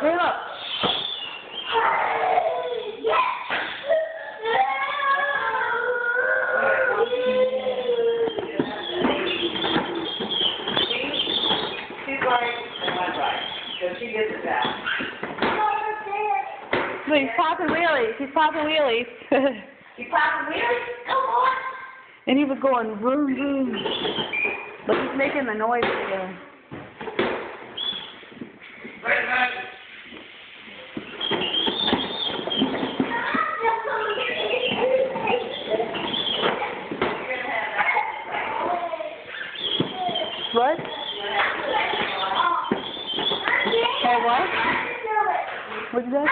Clean up. He's popping wheelies. He's popping wheelies. He's popping wheelies? Come on. And he was going vroom vroom. But he's making the noise again. What? Hey, what? What's that?